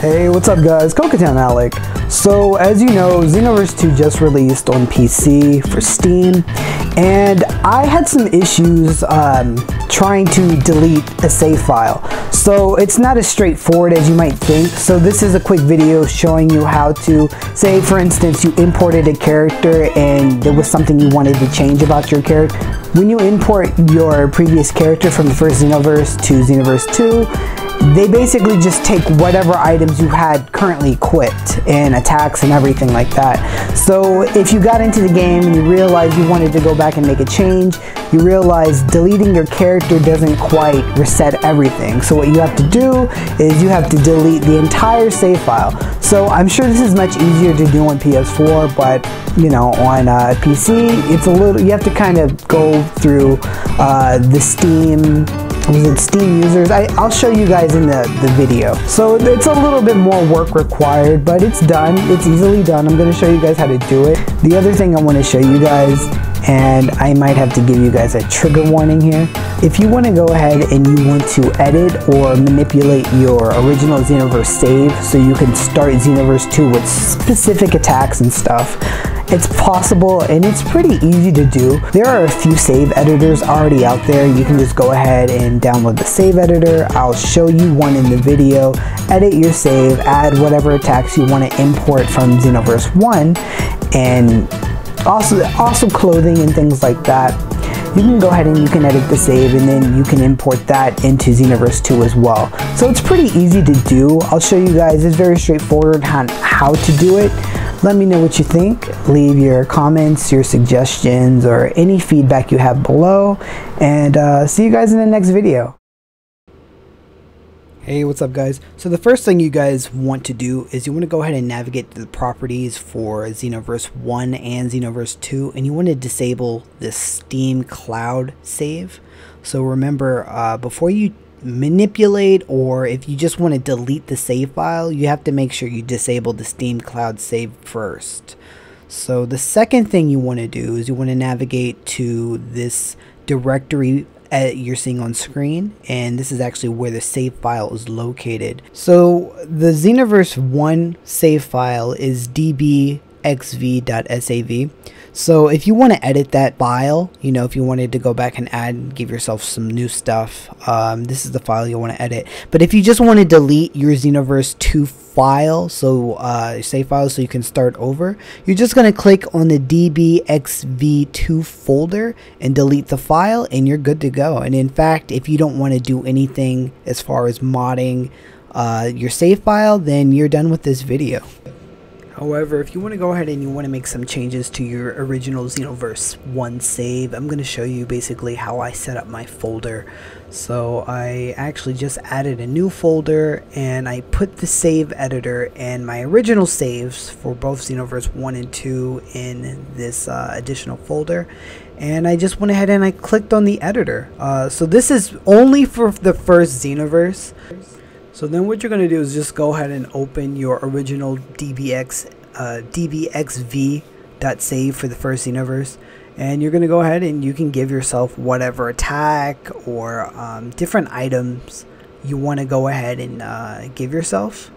Hey, what's up guys? KoKuTan Alec. So, as you know, Xenoverse 2 just released on PC for Steam, and I had some issues um, trying to delete a save file. So, it's not as straightforward as you might think. So, this is a quick video showing you how to, say for instance, you imported a character and there was something you wanted to change about your character. When you import your previous character from the first Xenoverse to Xenoverse 2, they basically just take whatever items you had currently equipped and attacks and everything like that. So if you got into the game and you realized you wanted to go back and make a change, you realize deleting your character doesn't quite reset everything. So what you have to do is you have to delete the entire save file. So I'm sure this is much easier to do on PS4, but you know, on uh, PC, it's a little, you have to kind of go through uh, the Steam was it Steam users? I, will show you guys in the, the video. So it's a little bit more work required, but it's done. It's easily done. I'm going to show you guys how to do it. The other thing I want to show you guys, and I might have to give you guys a trigger warning here. If you want to go ahead and you want to edit or manipulate your original Xenoverse save so you can start Xenoverse 2 with specific attacks and stuff, it's possible and it's pretty easy to do. There are a few save editors already out there. You can just go ahead and download the save editor. I'll show you one in the video. Edit your save, add whatever attacks you want to import from Xenoverse 1 and also, also clothing and things like that you can go ahead and you can edit the save and then you can import that into Xenoverse 2 as well. So it's pretty easy to do. I'll show you guys, it's very straightforward on how to do it. Let me know what you think. Leave your comments, your suggestions, or any feedback you have below. And uh, see you guys in the next video. Hey, what's up guys? So the first thing you guys want to do is you want to go ahead and navigate to the properties for Xenoverse 1 and Xenoverse 2 and you want to disable the Steam Cloud save. So remember, uh, before you manipulate or if you just want to delete the save file, you have to make sure you disable the Steam Cloud save first. So the second thing you want to do is you want to navigate to this directory uh, you're seeing on screen and this is actually where the save file is located. So the Xenoverse 1 save file is dbxv.sav so if you want to edit that file, you know, if you wanted to go back and add, give yourself some new stuff, um, this is the file you want to edit. But if you just want to delete your Xenoverse 2 file, so uh, save file so you can start over, you're just going to click on the dbxv2 folder and delete the file and you're good to go. And in fact, if you don't want to do anything as far as modding uh, your save file, then you're done with this video. However, if you want to go ahead and you want to make some changes to your original Xenoverse 1 save, I'm going to show you basically how I set up my folder. So I actually just added a new folder and I put the save editor and my original saves for both Xenoverse 1 and 2 in this uh, additional folder and I just went ahead and I clicked on the editor. Uh, so this is only for the first Xenoverse. So then what you're going to do is just go ahead and open your original DBX, uh, DBXV.save for the first Xenoverse. And you're going to go ahead and you can give yourself whatever attack or um, different items you want to go ahead and uh, give yourself.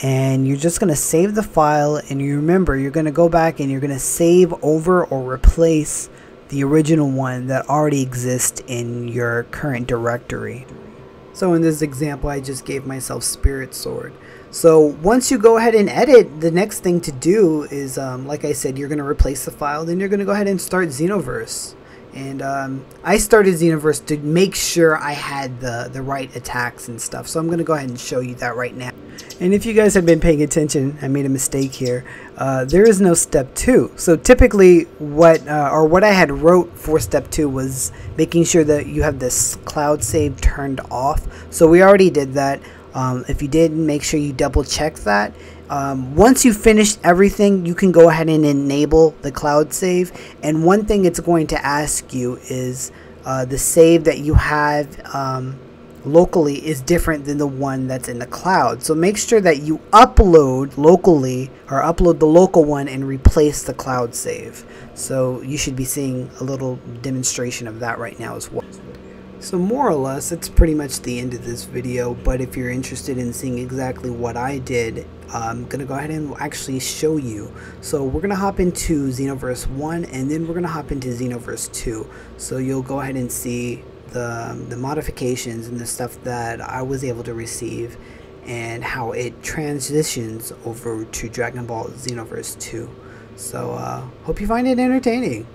And you're just going to save the file and you remember you're going to go back and you're going to save over or replace the original one that already exists in your current directory. So in this example, I just gave myself Spirit Sword. So once you go ahead and edit, the next thing to do is, um, like I said, you're going to replace the file. Then you're going to go ahead and start Xenoverse. And um, I started Xenoverse to make sure I had the, the right attacks and stuff. So I'm going to go ahead and show you that right now. And if you guys have been paying attention, I made a mistake here. Uh, there is no step two. So typically what, uh, or what I had wrote for step two was making sure that you have this cloud save turned off. So we already did that. Um, if you didn't, make sure you double check that. Um, once you finish everything, you can go ahead and enable the cloud save. And one thing it's going to ask you is uh, the save that you have um, locally is different than the one that's in the cloud. So make sure that you upload locally or upload the local one and replace the cloud save. So you should be seeing a little demonstration of that right now as well. So more or less, that's pretty much the end of this video, but if you're interested in seeing exactly what I did, I'm going to go ahead and actually show you. So we're going to hop into Xenoverse 1, and then we're going to hop into Xenoverse 2. So you'll go ahead and see the, the modifications and the stuff that I was able to receive, and how it transitions over to Dragon Ball Xenoverse 2. So, uh, hope you find it entertaining.